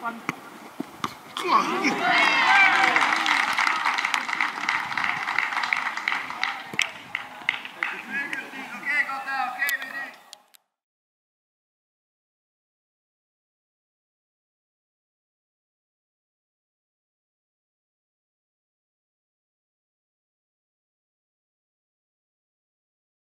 Come on.